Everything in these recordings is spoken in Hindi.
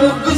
I'm a good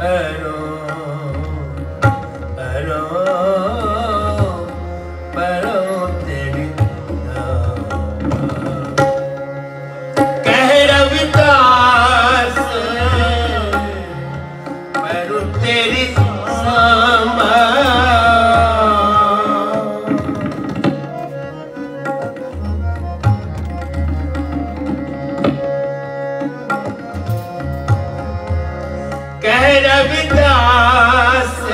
哎 Ravidas.